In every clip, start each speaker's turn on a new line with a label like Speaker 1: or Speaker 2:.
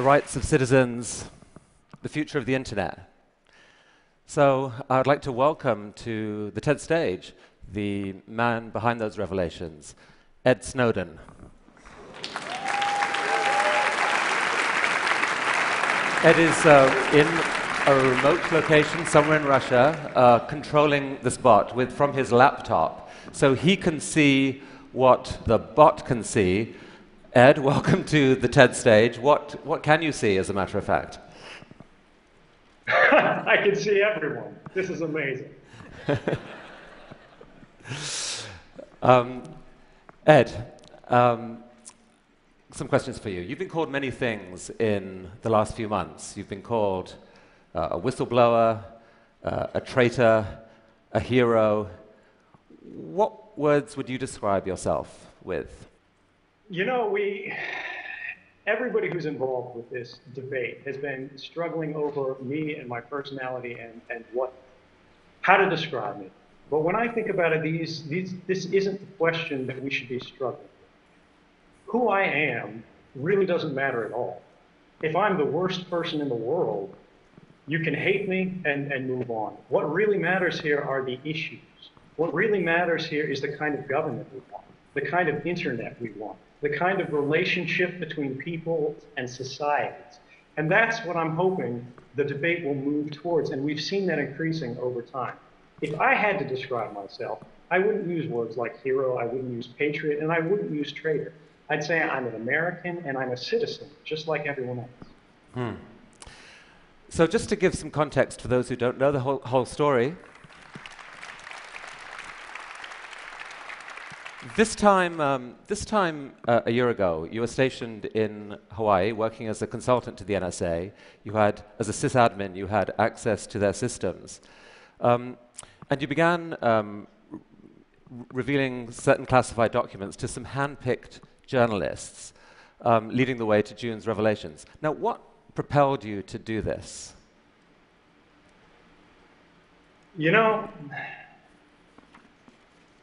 Speaker 1: the rights of citizens, the future of the internet. So I'd like to welcome to the TED stage the man behind those revelations, Ed Snowden. Ed is uh, in a remote location somewhere in Russia, uh, controlling this bot with, from his laptop. So he can see what the bot can see. Ed, welcome to the TED stage. What, what can you see, as a matter of fact?
Speaker 2: I can see everyone. This is amazing.
Speaker 1: um, Ed, um, some questions for you. You've been called many things in the last few months. You've been called uh, a whistleblower, uh, a traitor, a hero. What words would you describe yourself with?
Speaker 2: You know, we, everybody who's involved with this debate has been struggling over me and my personality and, and what, how to describe me. But when I think about it, these, these, this isn't the question that we should be struggling with. Who I am really doesn't matter at all. If I'm the worst person in the world, you can hate me and, and move on. What really matters here are the issues. What really matters here is the kind of government we want, the kind of internet we want, the kind of relationship between people and societies. And that's what I'm hoping the debate will move towards, and we've seen that increasing over time. If I had to describe myself, I wouldn't use words like hero, I wouldn't use patriot, and I wouldn't use traitor. I'd say I'm an American and I'm a citizen, just like everyone else. Hmm.
Speaker 1: So, just to give some context for those who don't know the whole, whole story, This time, um, this time uh, a year ago, you were stationed in Hawaii working as a consultant to the NSA. You had, as a sysadmin, you had access to their systems. Um, and you began um, revealing certain classified documents to some hand-picked journalists, um, leading the way to June's revelations. Now, what propelled you to do this?
Speaker 2: You know,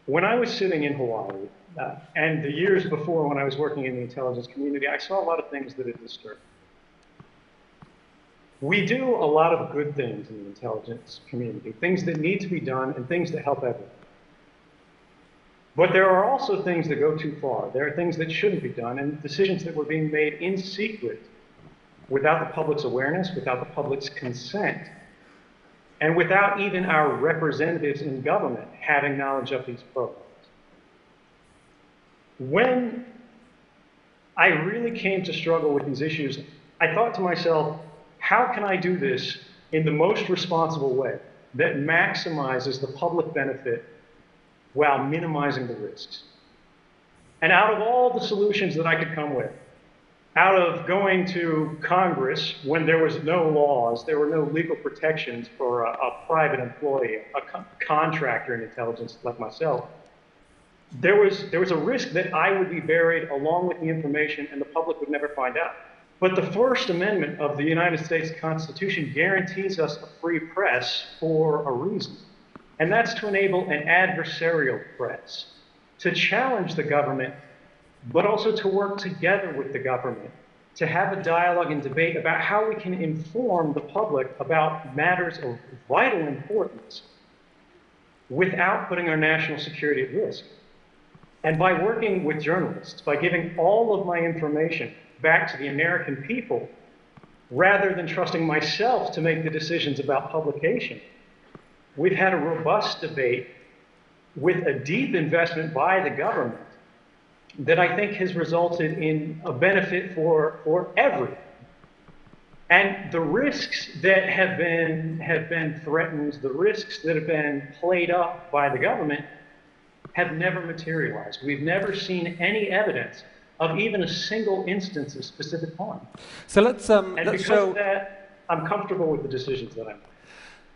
Speaker 2: when I was sitting in Hawaii, uh, and the years before when I was working in the intelligence community, I saw a lot of things that had disturbed me. We do a lot of good things in the intelligence community, things that need to be done and things that help everyone. But there are also things that go too far. There are things that shouldn't be done and decisions that were being made in secret without the public's awareness, without the public's consent and without even our representatives in government having knowledge of these programs. When I really came to struggle with these issues, I thought to myself, how can I do this in the most responsible way that maximizes the public benefit while minimizing the risks? And out of all the solutions that I could come with, out of going to Congress when there was no laws, there were no legal protections for a, a private employee, a co contractor in intelligence like myself, there was, there was a risk that I would be buried along with the information and the public would never find out. But the First Amendment of the United States Constitution guarantees us a free press for a reason. And that's to enable an adversarial press to challenge the government but also to work together with the government to have a dialogue and debate about how we can inform the public about matters of vital importance without putting our national security at risk. And by working with journalists, by giving all of my information back to the American people, rather than trusting myself to make the decisions about publication, we've had a robust debate with a deep investment by the government that I think has resulted in a benefit for, for everyone. And the risks that have been, have been threatened, the risks that have been played up by the government, have never materialized. We've never seen any evidence of even a single instance of specific harm.
Speaker 1: So let's, um,
Speaker 2: and
Speaker 1: let's
Speaker 2: because
Speaker 1: show...
Speaker 2: of that, I'm comfortable with the decisions that I'm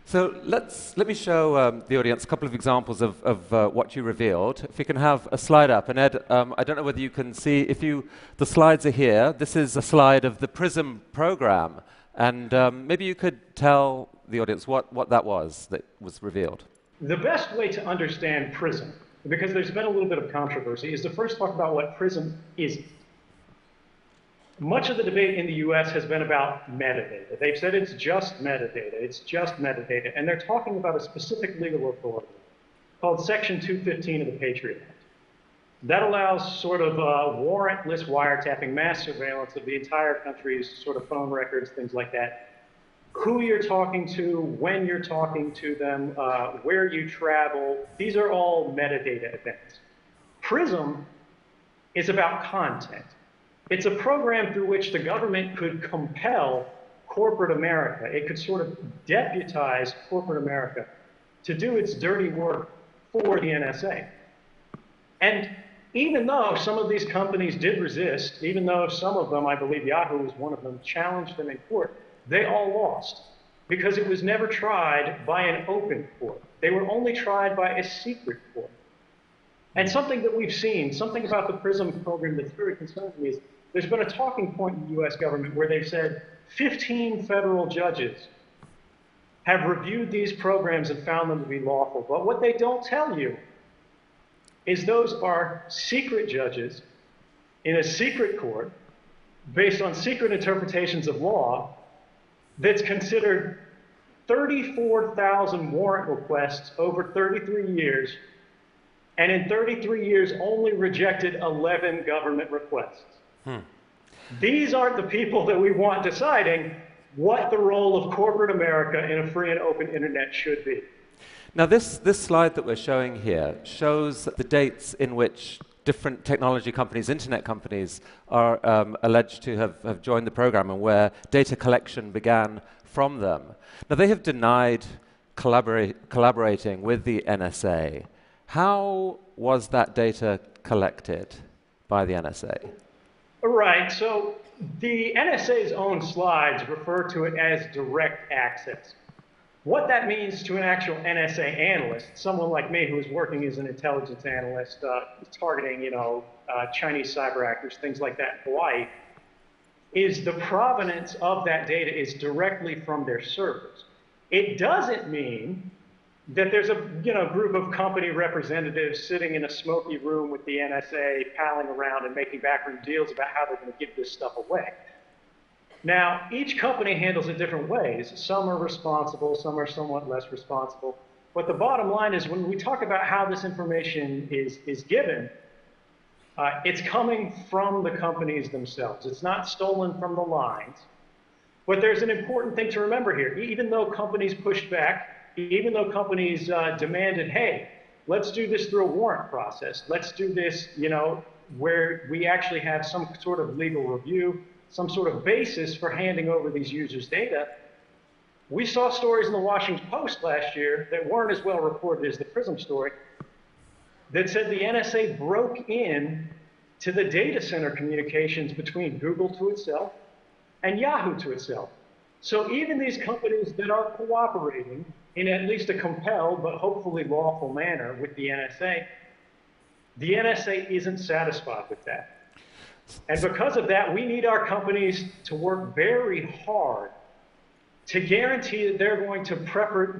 Speaker 1: so let's, let me show um, the audience a couple of examples of, of uh, what you revealed. If you can have a slide up. And Ed, um, I don't know whether you can see, if you, the slides are here. This is a slide of the PRISM program. And um, maybe you could tell the audience what, what that was that was revealed.
Speaker 2: The best way to understand PRISM, because there's been a little bit of controversy, is to first talk about what PRISM is. Much of the debate in the US has been about metadata. They've said it's just metadata, it's just metadata, and they're talking about a specific legal authority called Section 215 of the Patriot Act. That allows sort of uh, warrantless wiretapping, mass surveillance of the entire country's sort of phone records, things like that. Who you're talking to, when you're talking to them, uh, where you travel, these are all metadata events. PRISM is about content. It's a program through which the government could compel corporate America, it could sort of deputize corporate America to do its dirty work for the NSA. And even though some of these companies did resist, even though some of them, I believe Yahoo was one of them, challenged them in court, they all lost because it was never tried by an open court. They were only tried by a secret court. And something that we've seen, something about the PRISM program that's very concerning to me is there's been a talking point in the US government where they've said 15 federal judges have reviewed these programs and found them to be lawful. But what they don't tell you is those are secret judges in a secret court based on secret interpretations of law that's considered 34,000 warrant requests over 33 years, and in 33 years only rejected 11 government requests. Hmm. These aren't the people that we want deciding what the role of corporate America in a free and open internet should be.
Speaker 1: Now, this, this slide that we're showing here shows the dates in which different technology companies, internet companies, are um, alleged to have, have joined the program and where data collection began from them. Now, they have denied collaborating with the NSA. How was that data collected by the NSA?
Speaker 2: Right. So the NSA's own slides refer to it as direct access. What that means to an actual NSA analyst, someone like me who is working as an intelligence analyst, uh, targeting, you know, uh, Chinese cyber actors, things like that in Hawaii, is the provenance of that data is directly from their servers. It doesn't mean that there's a you know group of company representatives sitting in a smoky room with the NSA, palling around and making backroom deals about how they're going to give this stuff away. Now, each company handles it different ways. Some are responsible, some are somewhat less responsible. But the bottom line is when we talk about how this information is, is given, uh, it's coming from the companies themselves. It's not stolen from the lines. But there's an important thing to remember here. Even though companies pushed back, even though companies uh, demanded, hey, let's do this through a warrant process. Let's do this, you know, where we actually have some sort of legal review some sort of basis for handing over these users' data. We saw stories in the Washington Post last year that weren't as well reported as the PRISM story that said the NSA broke in to the data center communications between Google to itself and Yahoo to itself. So even these companies that are cooperating in at least a compelled but hopefully lawful manner with the NSA, the NSA isn't satisfied with that. And because of that, we need our companies to work very hard to guarantee that they're going to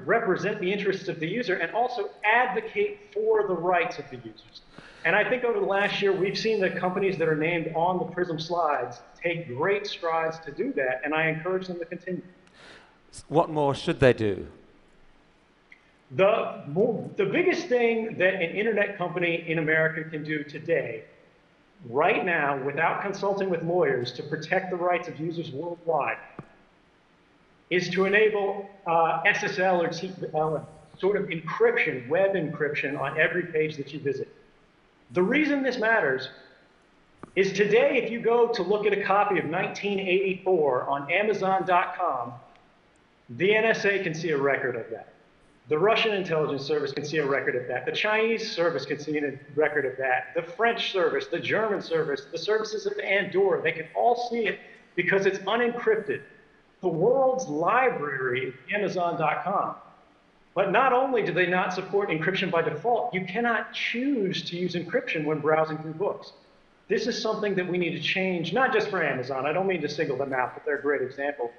Speaker 2: represent the interests of the user and also advocate for the rights of the users. And I think over the last year, we've seen the companies that are named on the PRISM slides take great strides to do that, and I encourage them to continue.
Speaker 1: What more should they do?
Speaker 2: The, the biggest thing that an internet company in America can do today right now without consulting with lawyers to protect the rights of users worldwide is to enable uh, SSL or TLS, sort of encryption, web encryption on every page that you visit. The reason this matters is today if you go to look at a copy of 1984 on Amazon.com, the NSA can see a record of that. The Russian intelligence service can see a record of that. The Chinese service can see a record of that. The French service, the German service, the services of Andorra, they can all see it because it's unencrypted. The world's library is Amazon.com. But not only do they not support encryption by default, you cannot choose to use encryption when browsing through books. This is something that we need to change, not just for Amazon. I don't mean to single them out, but they're a great example.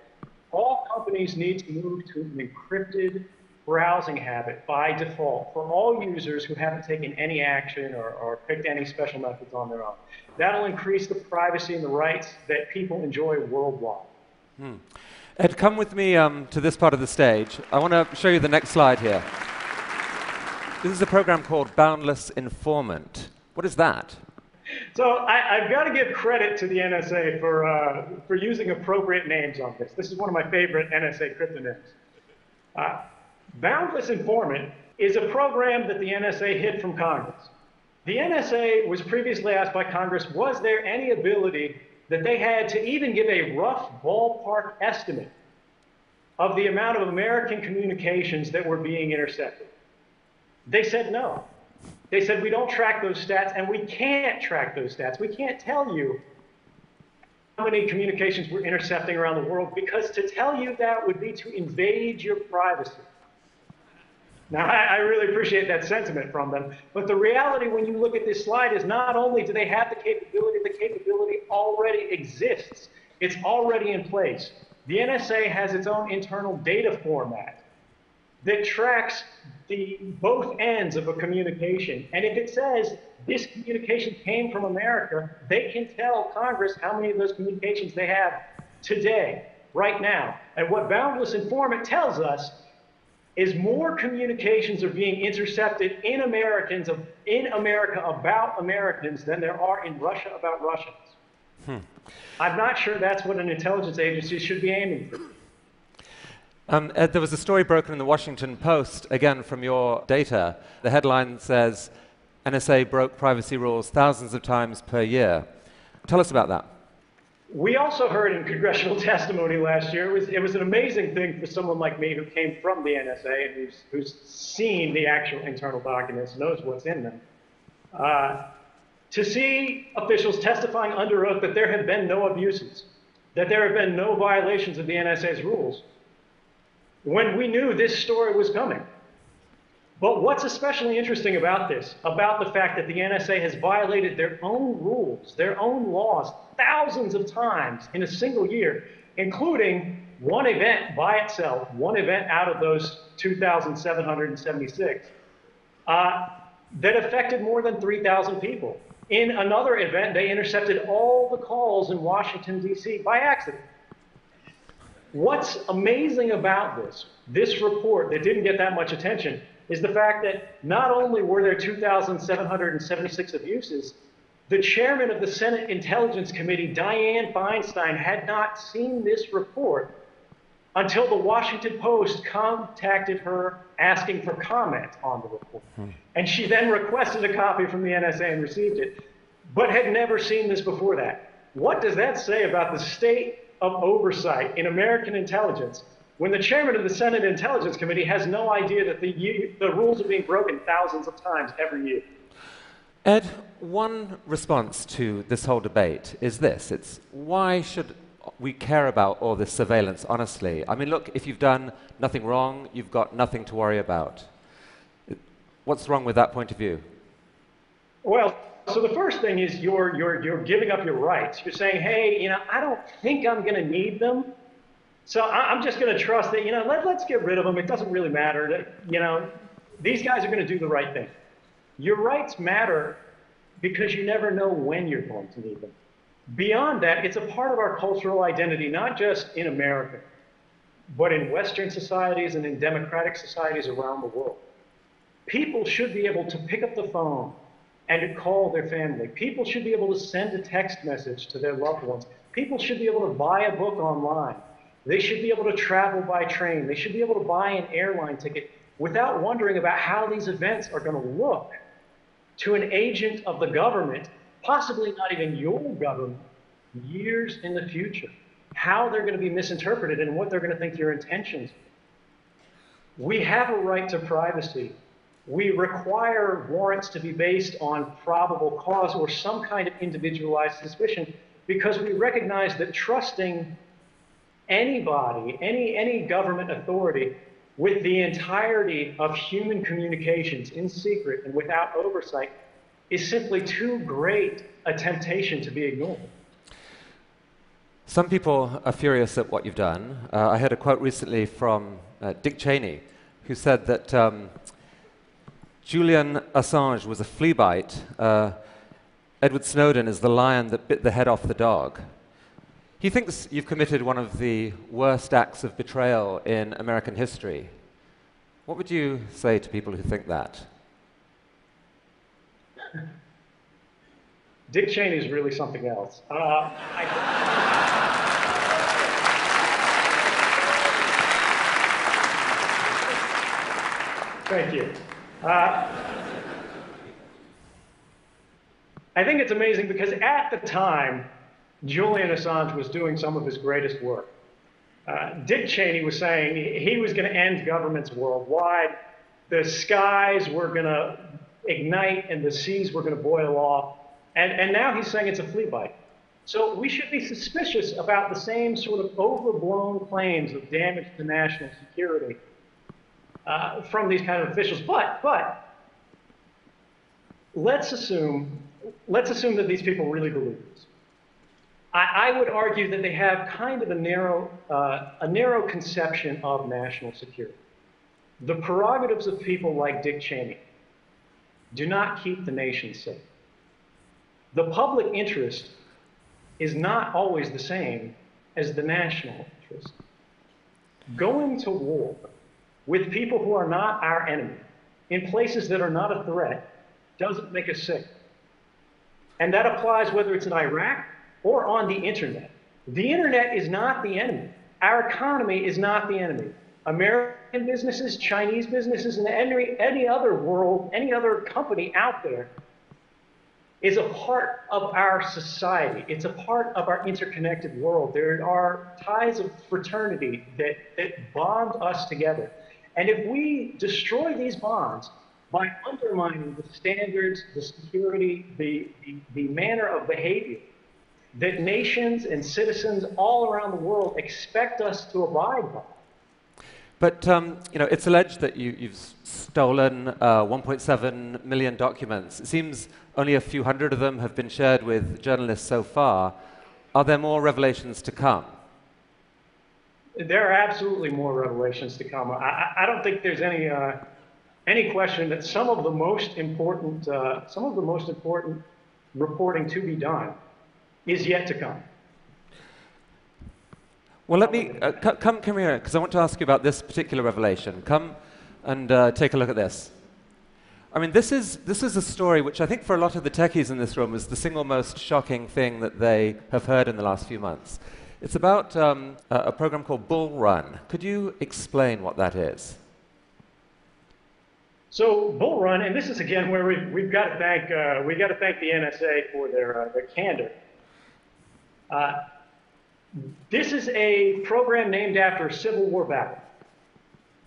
Speaker 2: All companies need to move to an encrypted browsing habit by default for all users who haven't taken any action or, or picked any special methods on their own. That'll increase the privacy and the rights that people enjoy worldwide.
Speaker 1: Hmm. Ed, come with me um, to this part of the stage. I want to show you the next slide here. This is a program called Boundless Informant. What is that?
Speaker 2: So I, have got to give credit to the NSA for, uh, for using appropriate names on this. This is one of my favorite NSA cryptonyms. Uh, Boundless Informant is a program that the NSA hid from Congress. The NSA was previously asked by Congress, was there any ability that they had to even give a rough ballpark estimate of the amount of American communications that were being intercepted? They said no. They said we don't track those stats and we can't track those stats. We can't tell you how many communications we're intercepting around the world because to tell you that would be to invade your privacy. Now, I, really appreciate that sentiment from them. But the reality when you look at this slide is not only do they have the capability, the capability already exists. It's already in place. The NSA has its own internal data format that tracks the both ends of a communication. And if it says this communication came from America, they can tell Congress how many of those communications they have today, right now. And what Boundless Informant tells us is more communications are being intercepted in Americans of, in America about Americans than there are in Russia about Russians. Hmm. I'm not sure that's what an intelligence agency should be aiming for.
Speaker 1: Um, Ed, there was a story broken in the Washington Post, again from your data. The headline says NSA broke privacy rules thousands of times per year. Tell us about that.
Speaker 2: We also heard in congressional testimony last year, it was, it was an amazing thing for someone like me who came from the NSA and who's, who's seen the actual internal documents, knows what's in them, uh, to see officials testifying under oath that there have been no abuses, that there have been no violations of the NSA's rules, when we knew this story was coming. But what's especially interesting about this, about the fact that the NSA has violated their own rules, their own laws, thousands of times in a single year, including one event by itself, one event out of those 2,776, uh, that affected more than 3,000 people. In another event, they intercepted all the calls in Washington, D.C. by accident. What's amazing about this, this report that didn't get that much attention, is the fact that not only were there 2,776 abuses, the chairman of the Senate Intelligence Committee, Dianne Feinstein, had not seen this report until the Washington Post contacted her asking for comment on the report. Hmm. And she then requested a copy from the NSA and received it, but had never seen this before that. What does that say about the state of oversight in American intelligence when the chairman of the Senate Intelligence Committee has no idea that the, the rules are being broken thousands of times every year?
Speaker 1: Ed, one response to this whole debate is this it's why should we care about all this surveillance, honestly? I mean, look, if you've done nothing wrong, you've got nothing to worry about. What's wrong with that point of view?
Speaker 2: Well, so the first thing is you're, you're, you're giving up your rights. You're saying, hey, you know, I don't think I'm going to need them. So I, am just going to trust that, you know, let, let's get rid of them. It doesn't really matter. That, you know, these guys are going to do the right thing. Your rights matter because you never know when you're going to need them. Beyond that, it's a part of our cultural identity, not just in America, but in Western societies and in democratic societies around the world. People should be able to pick up the phone and to call their family. People should be able to send a text message to their loved ones. People should be able to buy a book online. They should be able to travel by train. They should be able to buy an airline ticket without wondering about how these events are going to look to an agent of the government, possibly not even your government, years in the future. How they're going to be misinterpreted and what they're going to think your intentions are. We have a right to privacy. We require warrants to be based on probable cause or some kind of individualized suspicion because we recognize that trusting anybody, any, any government authority, with the entirety of human communications in secret and without oversight is simply too great a temptation to be ignored.
Speaker 1: Some people are furious at what you've done. Uh, I heard a quote recently from uh, Dick Cheney, who said that um, Julian Assange was a flea bite. Uh, Edward Snowden is the lion that bit the head off the dog. He thinks you've committed one of the worst acts of betrayal in American history. What would you say to people who think that?
Speaker 2: Dick Cheney is really something else. Uh, Thank you. Uh, I think it's amazing because at the time, Julian Assange was doing some of his greatest work. Uh, Dick Cheney was saying he was going to end governments worldwide. The skies were going to ignite and the seas were going to boil off. And, and now he's saying it's a flea bite. So we should be suspicious about the same sort of overblown claims of damage to national security uh, from these kind of officials. But, but, let's assume, let's assume that these people really believe this. I, I would argue that they have kind of a narrow, uh, a narrow conception of national security. The prerogatives of people like Dick Cheney do not keep the nation safe. The public interest is not always the same as the national interest. Going to war with people who are not our enemy in places that are not a threat doesn't make us safe. And that applies whether it's in Iraq or on the internet. The internet is not the enemy. Our economy is not the enemy. American businesses, Chinese businesses, and any, any other world, any other company out there is a part of our society. It's a part of our interconnected world. There are ties of fraternity that, that bond us together. And if we destroy these bonds by undermining the standards, the security, the, the, the manner of behavior that nations and citizens all around the world expect us to abide by.
Speaker 1: But um, you know, it's alleged that you, have stolen uh, 1.7 million documents. It seems only a few hundred of them have been shared with journalists so far. Are there more revelations to come?
Speaker 2: There are absolutely more revelations to come. I, I don't think there's any uh, any question that some of the most important uh, some of the most important reporting to be done is yet to come.
Speaker 1: Well, let me uh, come, come here because I want to ask you about this particular revelation. Come and uh, take a look at this. I mean, this is, this is a story which I think for a lot of the techies in this room is the single most shocking thing that they have heard in the last few months. It's about um, a, a program called Bull Run. Could you explain what that is?
Speaker 2: So Bull Run, and this is again where we've, we've got to thank uh, we got to thank the NSA for their uh, their candor. Uh, this is a program named after a Civil War battle.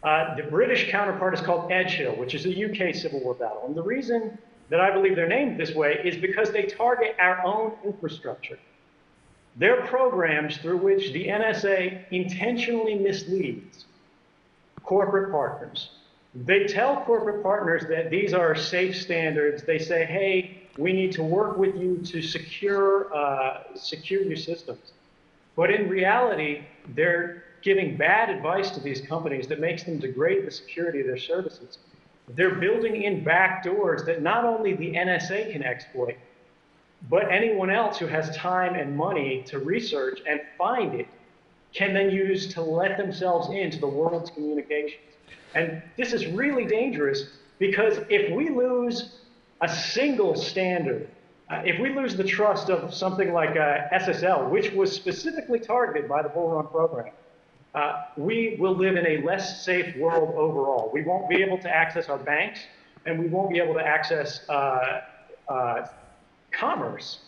Speaker 2: Uh, the British counterpart is called Edgehill, which is a UK Civil War battle. And the reason that I believe they're named this way is because they target our own infrastructure. They're programs through which the NSA intentionally misleads corporate partners. They tell corporate partners that these are safe standards. They say, hey, we need to work with you to secure, uh, secure your systems. But in reality, they're giving bad advice to these companies that makes them degrade the security of their services. They're building in back doors that not only the NSA can exploit, but anyone else who has time and money to research and find it can then use to let themselves into the world's communications. And this is really dangerous because if we lose a single standard, uh, if we lose the trust of something like uh, SSL, which was specifically targeted by the Bull Run program, uh, we will live in a less safe world overall. We won't be able to access our banks, and we won't be able to access uh, uh, commerce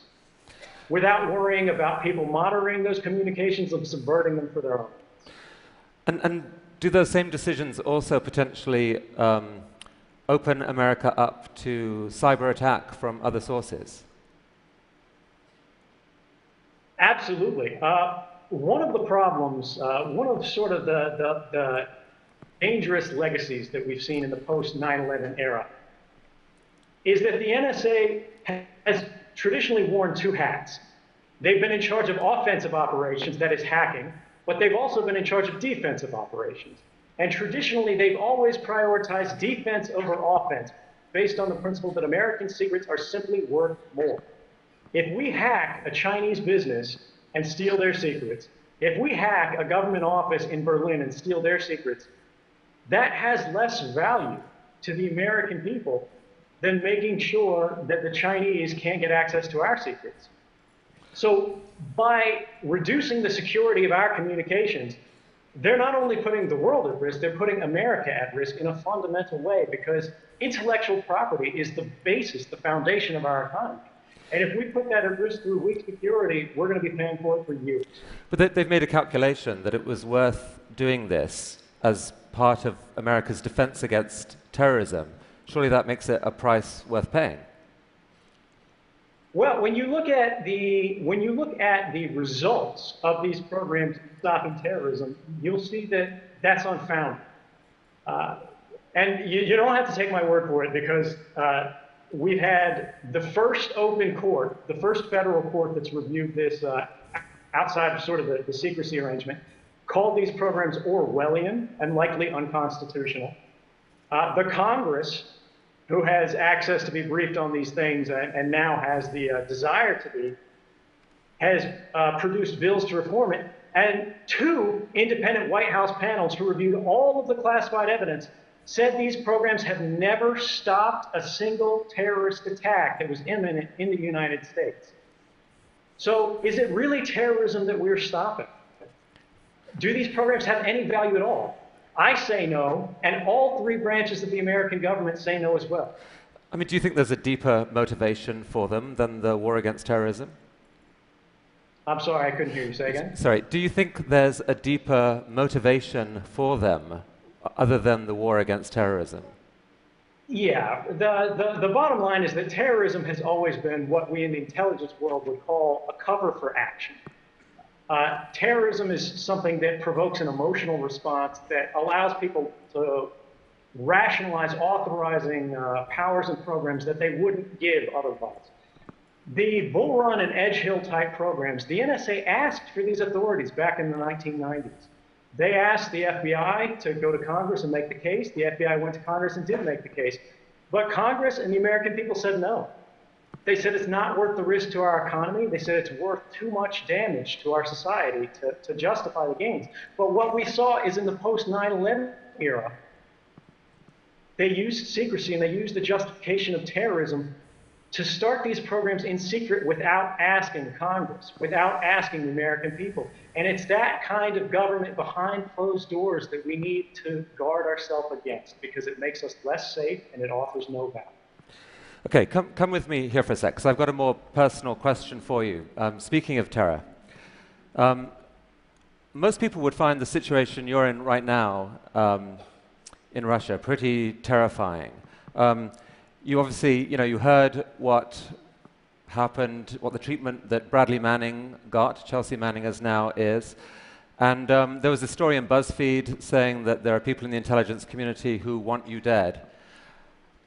Speaker 2: without worrying about people monitoring those communications and subverting them for their own.
Speaker 1: And, and do those same decisions also potentially um, open America up to cyber attack from other sources?
Speaker 2: Absolutely. Uh, one of the problems, uh, one of sort of the, the, the, dangerous legacies that we've seen in the post 9 11 era is that the NSA has traditionally worn two hats. They've been in charge of offensive operations, that is hacking, but they've also been in charge of defensive operations. And traditionally, they've always prioritized defense over offense based on the principle that American secrets are simply worth more. If we hack a Chinese business and steal their secrets, if we hack a government office in Berlin and steal their secrets, that has less value to the American people than making sure that the Chinese can't get access to our secrets. So by reducing the security of our communications, they're not only putting the world at risk, they're putting America at risk in a fundamental way because intellectual property is the basis, the foundation of our economy. And if we put that at risk through weak security, we're going to be paying for it for years.
Speaker 1: But they, have made a calculation that it was worth doing this as part of America's defense against terrorism. Surely that makes it a price worth paying.
Speaker 2: Well, when you look at the when you look at the results of these programs stopping terrorism, you'll see that that's unfounded. Uh, and you, you, don't have to take my word for it because uh, we've had the first open court, the first federal court that's reviewed this uh, outside of sort of the, the secrecy arrangement, called these programs Orwellian and likely unconstitutional. Uh, the Congress who has access to be briefed on these things and, and now has the uh, desire to be, has uh, produced bills to reform it. And two independent White House panels who reviewed all of the classified evidence said these programs have never stopped a single terrorist attack that was imminent in the United States. So, is it really terrorism that we're stopping? Do these programs have any value at all? I say no, and all three branches of the American government say no as well.
Speaker 1: I mean, do you think there's a deeper motivation for them than the war against terrorism?
Speaker 2: I'm sorry, I couldn't hear you. Say again?
Speaker 1: Sorry, do you think there's a deeper motivation for them other than the war against terrorism?
Speaker 2: Yeah, the, the, the bottom line is that terrorism has always been what we in the intelligence world would call a cover for action. Uh, terrorism is something that provokes an emotional response that allows people to rationalize authorizing uh, powers and programs that they wouldn't give otherwise. The Bull Run and Edge Hill type programs, the NSA asked for these authorities back in the 1990s. They asked the FBI to go to Congress and make the case. The FBI went to Congress and did make the case. But Congress and the American people said no. They said it's not worth the risk to our economy. They said it's worth too much damage to our society to, to justify the gains. But what we saw is in the post 9 11 era, they used secrecy and they used the justification of terrorism to start these programs in secret without asking Congress, without asking the American people. And it's that kind of government behind closed doors that we need to guard ourselves against because it makes us less safe and it offers no value.
Speaker 1: Okay, come, come with me here for a sec, because I've got a more personal question for you. Um, speaking of terror, um, most people would find the situation you're in right now um, in Russia pretty terrifying. Um, you obviously, you know, you heard what happened, what the treatment that Bradley Manning got, Chelsea Manning as now is. And um, there was a story in BuzzFeed saying that there are people in the intelligence community who want you dead.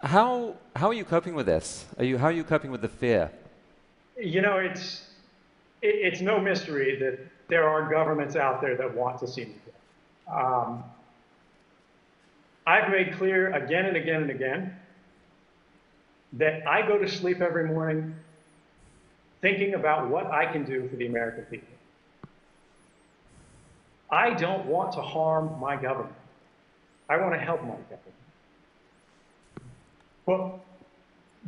Speaker 1: How, how are you coping with this? Are you, how are you coping with the fear?
Speaker 2: You know, it's, it, it's no mystery that there are governments out there that want to see me dead. Um, I've made clear again and again and again that I go to sleep every morning thinking about what I can do for the American people. I don't want to harm my government. I want to help my government. Well,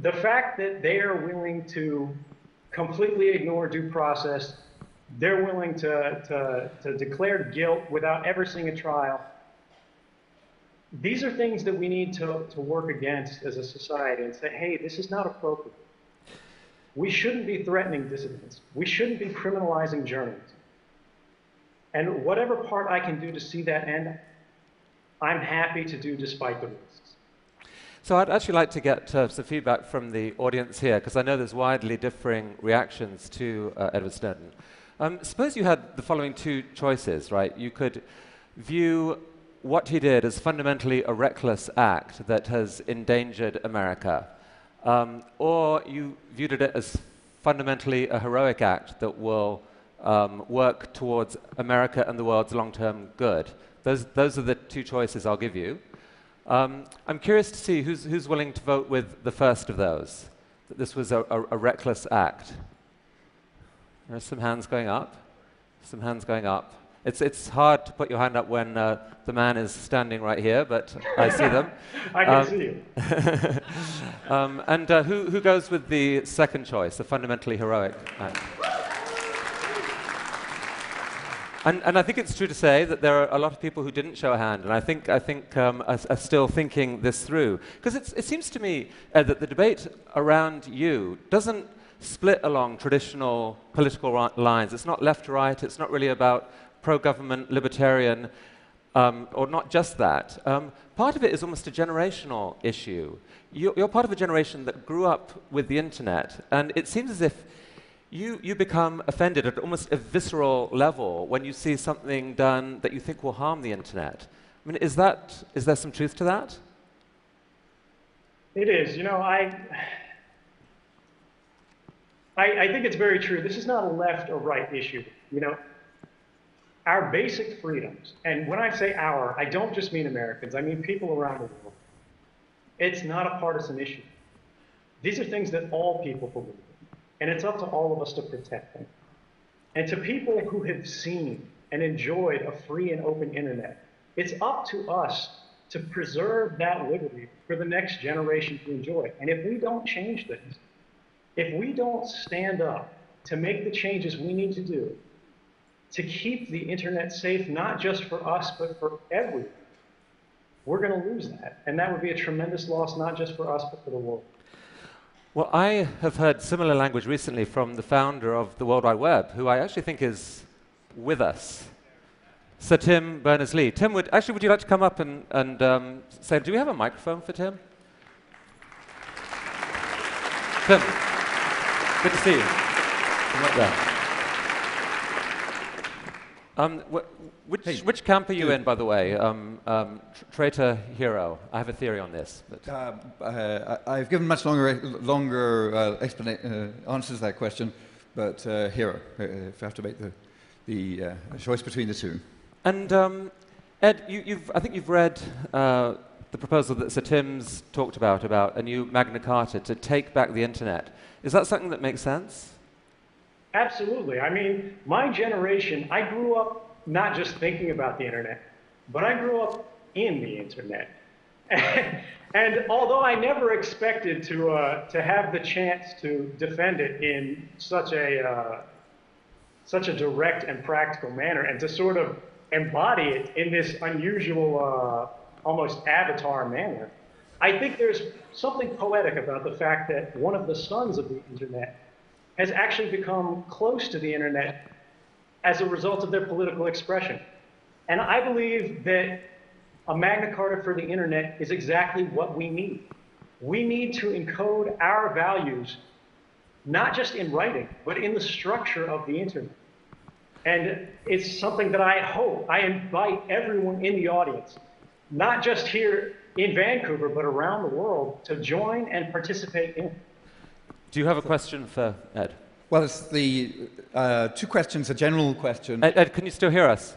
Speaker 2: the fact that they are willing to completely ignore due process, they're willing to, to, to declare guilt without ever seeing a trial, these are things that we need to, to work against as a society and say, hey, this is not appropriate. We shouldn't be threatening dissidents. We shouldn't be criminalizing journalism. And whatever part I can do to see that end, I'm happy to do despite the risks.
Speaker 1: So I'd actually like to get uh, some feedback from the audience here, because I know there's widely differing reactions to uh, Edward Snowden. Um, suppose you had the following two choices, right? You could view what he did as fundamentally a reckless act that has endangered America, um, or you viewed it as fundamentally a heroic act that will um, work towards America and the world's long-term good? Those, those are the two choices I'll give you. Um, I'm curious to see who's, who's willing to vote with the first of those, that this was a, a, a reckless act. There are some hands going up, some hands going up. It's, it's hard to put your hand up when uh, the man is standing right here, but I see them.
Speaker 2: I can um, see you.
Speaker 1: um, and uh, who, who goes with the second choice, the fundamentally heroic act? And, and, I think it's true to say that there are a lot of people who didn't show a hand, and I think, I think um, are, are, still thinking this through. Because it seems to me uh, that the debate around you doesn't split along traditional political lines. It's not left to right, it's not really about pro government, libertarian, um, or not just that. Um, part of it is almost a generational issue. You're, you're part of a generation that grew up with the internet, and it seems as if you, you become offended at almost a visceral level when you see something done that you think will harm the internet. I mean, is, that, is there some truth to that?
Speaker 2: It is. You know, I, I, I think it's very true. This is not a left or right issue. You know, our basic freedoms, and when I say our, I don't just mean Americans, I mean people around the world. It's not a partisan issue. These are things that all people believe. And it's up to all of us to protect them. And to people who have seen and enjoyed a free and open internet, it's up to us to preserve that liberty for the next generation to enjoy. And if we don't change things, if we don't stand up to make the changes we need to do to keep the internet safe, not just for us, but for everyone, we're going to lose that. And that would be a tremendous loss, not just for us, but for the world.
Speaker 1: Well, I have heard similar language recently from the founder of the World Wide Web, who I actually think is with us. Sir Tim Berners-Lee. Tim, would, actually, would you like to come up and, and um, say, do we have a microphone for Tim? Tim, good to see you. Come up there. Um, wh which, hey, which camp are you in, by the way? Um, um, traitor, hero. I have a theory on this.
Speaker 3: Uh, uh, I've given much longer, longer uh, uh, answers to that question, but uh, hero, uh, if I have to make the, the choice between the two.
Speaker 1: And um, Ed, you, I think you've read the proposal that Sir Tim's talked about, about a new Magna Carta to take back the internet. Is that something that makes sense?
Speaker 2: Absolutely. I mean, my generation, I grew up not just thinking about the internet, but I grew up in the internet. and although I never expected to, uh, to have the chance to defend it in such a, uh, such a direct and practical manner and to sort of embody it in this unusual, uh, almost avatar manner, I think there's something poetic about the fact that one of the sons of the internet has actually become close to the internet as a result of their political expression. And I believe that a Magna Carta for the internet is exactly what we need. We need to encode our values, not just in writing, but in the structure of the internet. And it's something that I hope, I invite everyone in the audience, not just here in Vancouver, but around the world, to join and participate in.
Speaker 1: Do you have a question for Ed?
Speaker 3: Well, it's the uh, two questions, a general question.
Speaker 1: Ed, Ed, can you still hear us?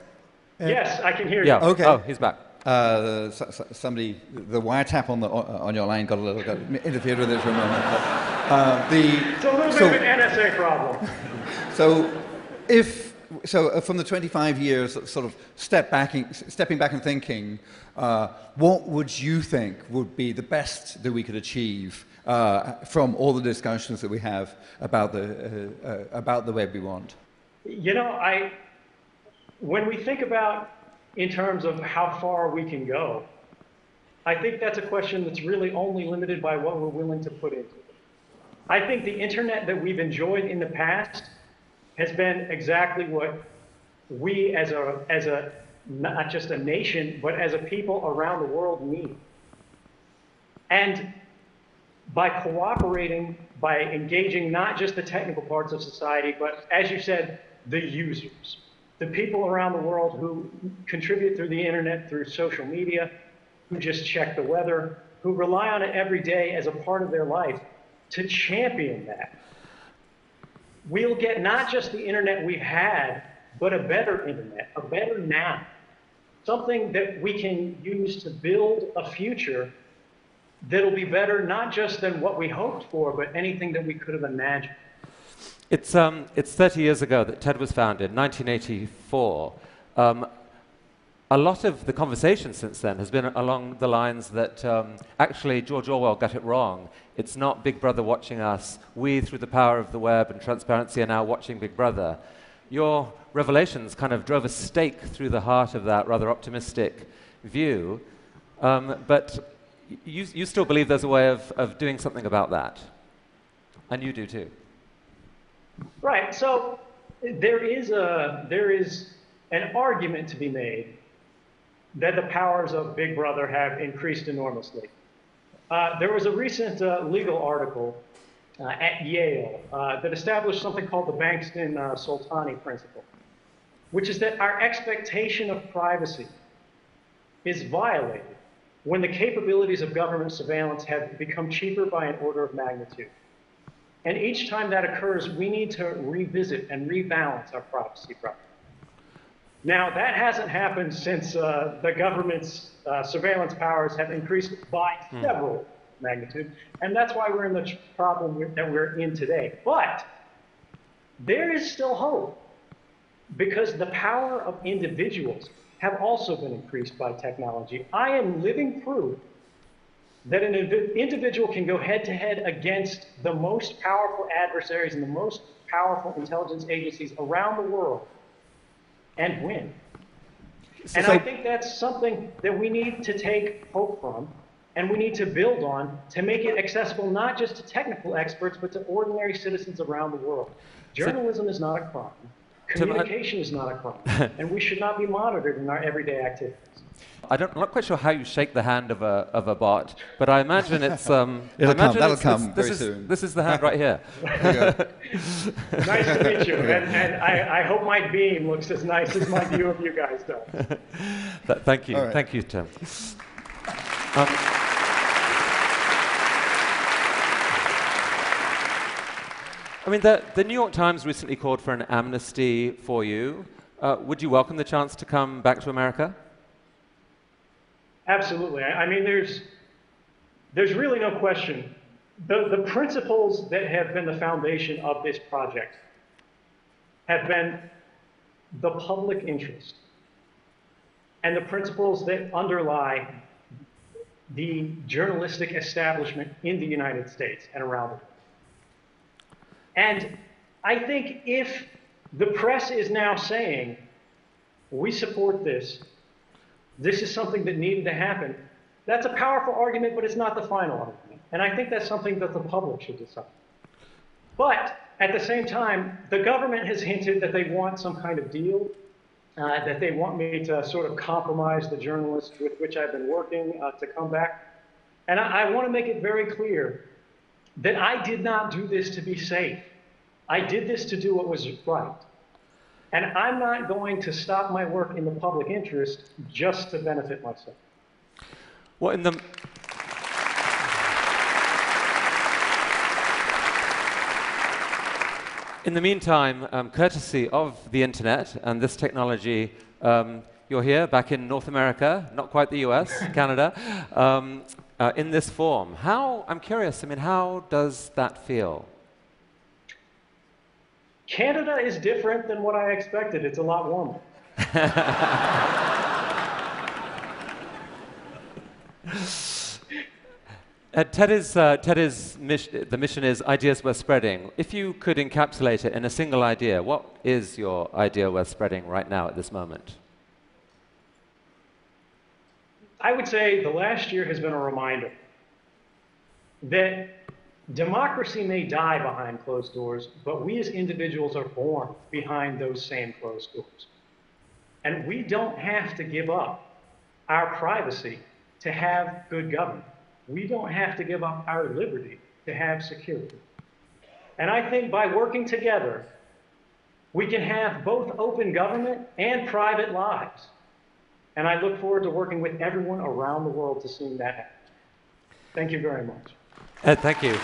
Speaker 2: Ed? Yes, I can hear you.
Speaker 1: Yeah. Okay. Oh, he's back.
Speaker 3: Uh, so, so somebody, the wiretap on the on your line got a little got interfered with it for a moment.
Speaker 2: Uh, the, it's a little so, bit of an NSA problem.
Speaker 3: So, if so, uh, from the 25 years, sort of step back, stepping back and thinking, uh, what would you think would be the best that we could achieve uh, from all the discussions that we have about the, uh, uh, about the web we want?
Speaker 2: You know, I, when we think about in terms of how far we can go, I think that's a question that's really only limited by what we're willing to put into it. I think the internet that we've enjoyed in the past has been exactly what we as a, as a, not just a nation, but as a people around the world need. And by cooperating, by engaging not just the technical parts of society, but as you said, the users, the people around the world who contribute through the internet, through social media, who just check the weather, who rely on it every day as a part of their life, to champion that. we'll get not just the internet we've had, but a better internet, a better now. Something that we can use to build a future that'll be better not just than what we hoped for, but anything that we could have imagined.
Speaker 1: It's, um, it's 30 years ago that TED was founded, 1984. Um, a lot of the conversation since then has been along the lines that um, actually George Orwell got it wrong. It's not Big Brother watching us. We, through the power of the web and transparency, are now watching Big Brother. Your revelations kind of drove a stake through the heart of that rather optimistic view. Um, but you, you still believe there's a way of, of doing something about that. And you do too.
Speaker 2: Right. So there is, a, there is an argument to be made that the powers of Big Brother have increased enormously. Uh, there was a recent uh, legal article uh, at Yale uh, that established something called the Bankston-Soltani uh, principle, which is that our expectation of privacy is violated when the capabilities of government surveillance have become cheaper by an order of magnitude. And each time that occurs, we need to revisit and rebalance our privacy problem. Now, that hasn't happened since uh, the government's uh, surveillance powers have increased by hmm. several magnitude, and that's why we're in the problem that we're in today. But there is still hope because the power of individuals have also been increased by technology. I am living proof that an individual can go head to head against the most powerful adversaries and the most powerful intelligence agencies around the world and win. So, and I think that's something that we need to take hope from and we need to build on to make it accessible not just to technical experts, but to ordinary citizens around the world. Journalism so, is not a crime. Communication is not a crime. and we should not be monitored in our everyday activities.
Speaker 1: I am not quite sure how you shake the hand of a, of a bot, but I imagine it's. Um,
Speaker 3: It'll
Speaker 1: imagine
Speaker 3: come. That'll come
Speaker 1: this
Speaker 3: very
Speaker 1: is,
Speaker 3: soon.
Speaker 1: This is the hand right here.
Speaker 2: nice to meet you, and, and I, I, hope my beam looks as nice as my view of you guys does.
Speaker 1: Th thank you, right. thank you, Tim. Um, I mean, the, the, New York Times recently called for an amnesty for you. Uh, would you welcome the chance to come back to America?
Speaker 2: Absolutely. I mean, there's, there's really no question. The, the principles that have been the foundation of this project have been the public interest and the principles that underlie the journalistic establishment in the United States and around the world. And I think if the press is now saying, we support this, this is something that needed to happen. That's a powerful argument, but it's not the final argument. And I think that's something that the public should decide. But at the same time, the government has hinted that they want some kind of deal, uh, that they want me to sort of compromise the journalists with which I've been working uh, to come back. And I, I want to make it very clear that I did not do this to be safe. I did this to do what was right. And I'm not going to stop my work in the public interest just to benefit myself.
Speaker 1: Well, in the In the meantime, um, courtesy of the internet and this technology, um, you're here back in North America, not quite the US, Canada, um, uh, in this form. How, I'm curious, I mean, how does that feel?
Speaker 2: Canada is different than what I expected. It's a lot warmer.
Speaker 1: Uh, TED is, uh, TED is mission, the mission is ideas worth spreading. If you could encapsulate it in a single idea, what is your idea worth spreading right now at this moment?
Speaker 2: I would say the last year has been a reminder that Democracy may die behind closed doors, but we as individuals are born behind those same closed doors. And we don't have to give up our privacy to have good government. We don't have to give up our liberty to have security. And I think by working together, we can have both open government and private lives. And I look forward to working with everyone around the world to seeing that happen. Thank you very much.
Speaker 1: Uh, thank you.